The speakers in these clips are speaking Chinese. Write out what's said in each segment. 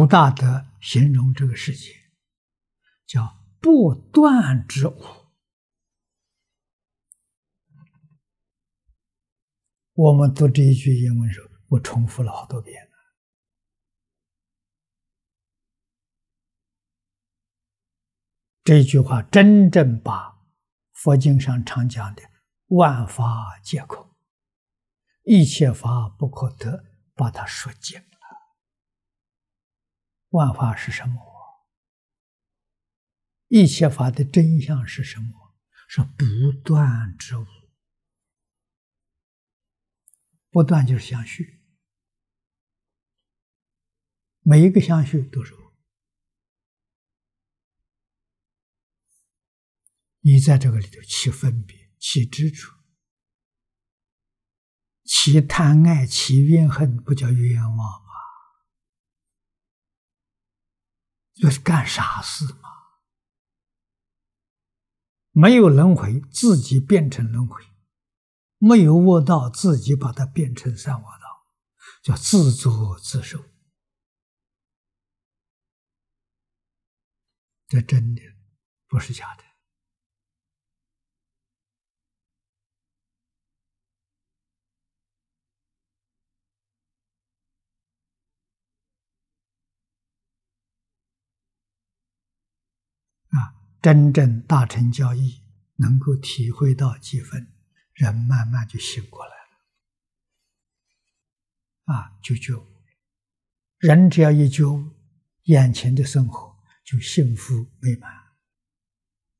古大德形容这个世界，叫不断之无。我们读这一句英文时候，我重复了好多遍了。这句话真正把佛经上常讲的“万法皆空，一切法不可得”把它说尽。万法是什么？一切法的真相是什么？是不断之物。不断就是相续，每一个相续都是你在这个里头起分别、起执着、起贪爱、起怨恨，不叫冤枉吗？这是干傻事嘛？没有轮回，自己变成轮回。没有悟道，自己把它变成三悟道，叫自作自受。这真的不是假的啊！真正大乘教义能够体会到几分。人慢慢就醒过来了，啊，就觉悟。人只要一觉悟，眼前的生活就幸福美满。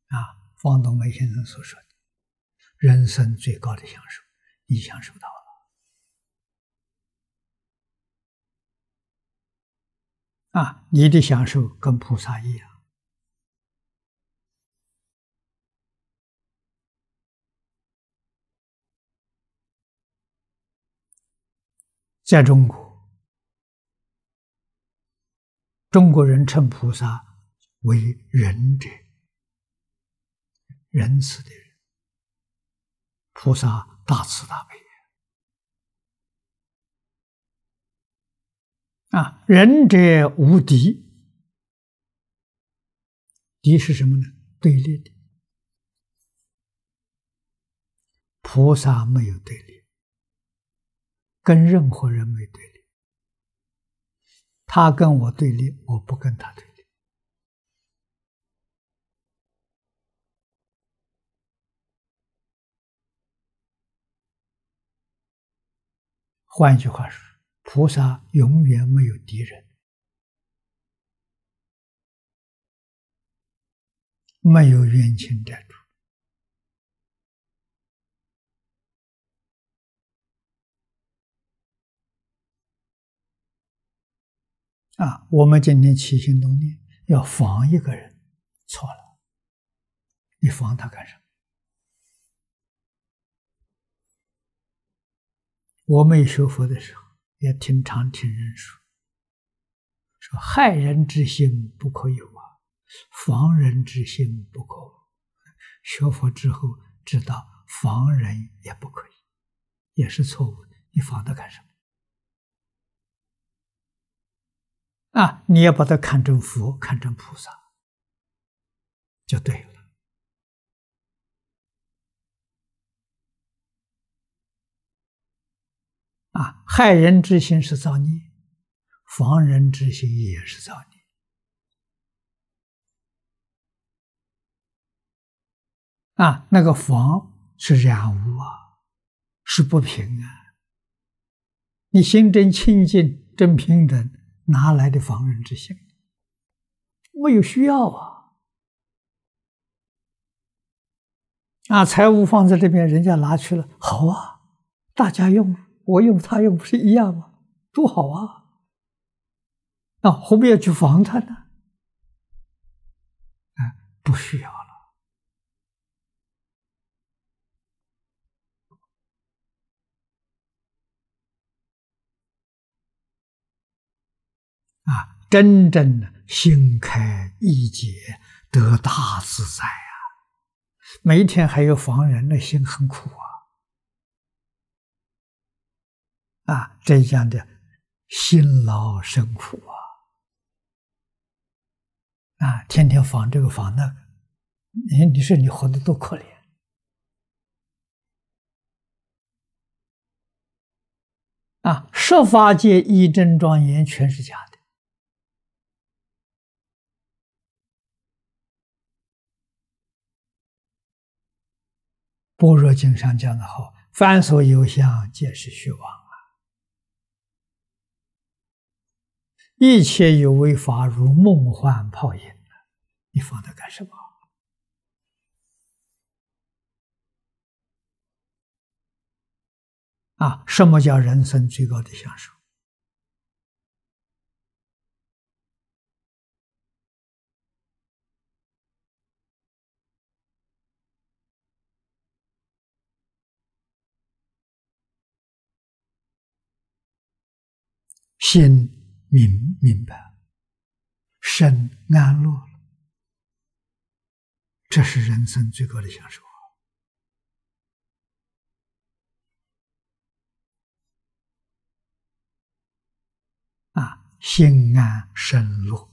啊，方东梅先生所说的，人生最高的享受，你享受到了。啊，你的享受跟菩萨一样。在中国，中国人称菩萨为仁者，仁慈的人。菩萨大慈大悲啊！仁者无敌，敌是什么呢？对立的。菩萨没有对立。跟任何人没对立，他跟我对立，我不跟他对立。换一句话说，菩萨永远没有敌人，没有冤亲债主。啊，我们今天起心动念要防一个人，错了。你防他干什么？我们学佛的时候也经常听人说，说害人之心不可有啊，防人之心不可无。学佛之后知道防人也不可以，也是错误的。你防他干什么？啊！你要把它看成佛，看成菩萨，就对了。啊，害人之心是造孽，防人之心也是造孽。啊，那个防是染污啊，是不平啊。你心真清净，真平等。哪来的防人之心？没有需要啊！啊，财物放在这边，人家拿去了，好啊，大家用，我用，他用，不是一样吗？多好啊！那何必要去防他呢？啊，不需要。啊，真正的心开意解，得大自在啊！每天还有防人的心，很苦啊！啊，这样的辛劳生苦啊！啊，天天防这个防那个，你你说你活得多可怜啊！十法界一真庄严全是假的。般若经上讲的好，凡所有相，皆是虚妄啊！一切有为法，如梦幻泡影你放它干什么？啊，什么叫人生最高的享受？心明明白，身安乐了，这是人生最高的享受啊！心安身乐。